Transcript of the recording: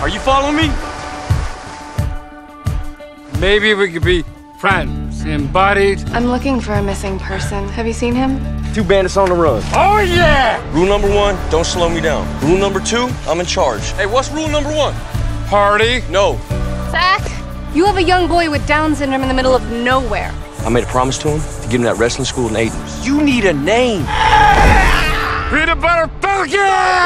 Are you following me? Maybe we could be friends, embodied. I'm looking for a missing person. Have you seen him? Two bandits on the run. Oh, yeah! Rule number one, don't slow me down. Rule number two, I'm in charge. Hey, what's rule number one? Party. No. Zak, you have a young boy with Down syndrome in the middle of nowhere. I made a promise to him to give him that wrestling school in Ayden. You need a name. Peanut butter falcon!